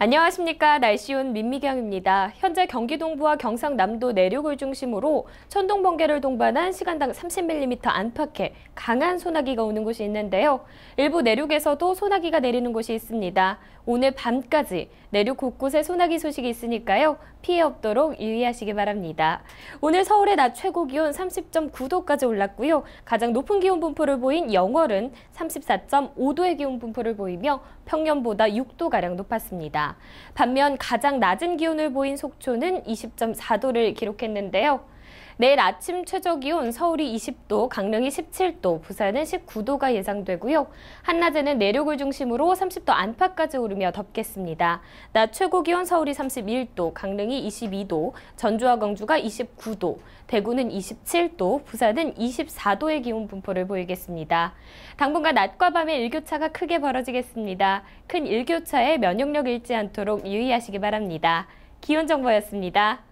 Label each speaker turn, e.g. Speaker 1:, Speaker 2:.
Speaker 1: 안녕하십니까. 날씨온 민미경입니다. 현재 경기 동부와 경상남도 내륙을 중심으로 천둥 번개를 동반한 시간당 30mm 안팎의 강한 소나기가 오는 곳이 있는데요. 일부 내륙에서도 소나기가 내리는 곳이 있습니다. 오늘 밤까지 내륙 곳곳에 소나기 소식이 있으니까요. 피해 없도록 유의하시기 바랍니다. 오늘 서울의 낮 최고 기온 30.9도까지 올랐고요. 가장 높은 기온 분포를 보인 영월은 34.5도의 기온 분포를 보이며 평년보다 6도가량 높았습니다. 반면 가장 낮은 기온을 보인 속초는 20.4도를 기록했는데요. 내일 아침 최저 기온 서울이 20도, 강릉이 17도, 부산은 19도가 예상되고요. 한낮에는 내륙을 중심으로 30도 안팎까지 오르며 덥겠습니다. 낮 최고 기온 서울이 31도, 강릉이 22도, 전주와 광주가 29도, 대구는 27도, 부산은 24도의 기온 분포를 보이겠습니다. 당분간 낮과 밤의 일교차가 크게 벌어지겠습니다. 큰 일교차에 면역력 잃지 않도록 유의하시기 바랍니다. 기온 정보였습니다.